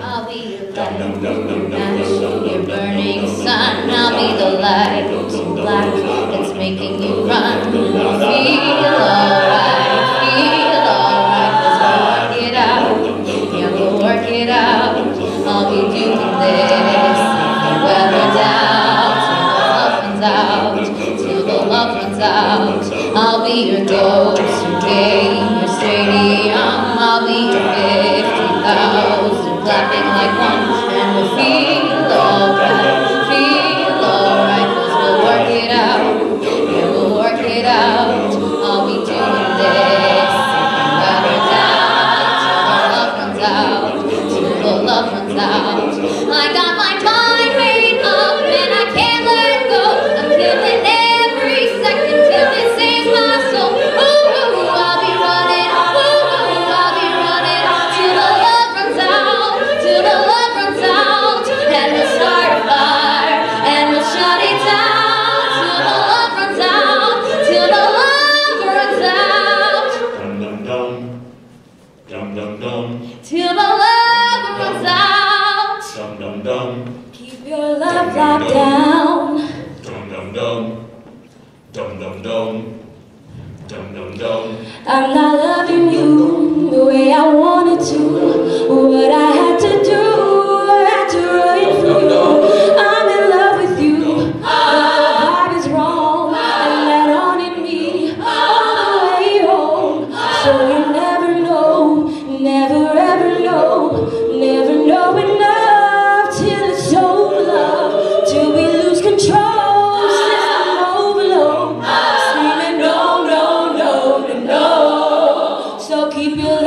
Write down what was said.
I'll be the light, burning sun. I'll be the light, to black that's making you run. I'll be your ghost your dating, your dating. Dum dum dum. Till the love runs out. Dum dum dum. Keep your love locked down. Dum dum dum. Dum dum dum. Dum dum dum. I'm not loving you the way I wanted to. know, never know enough till it's over. Till we lose control, system overload. Screaming no, no, no, no, no. So keep your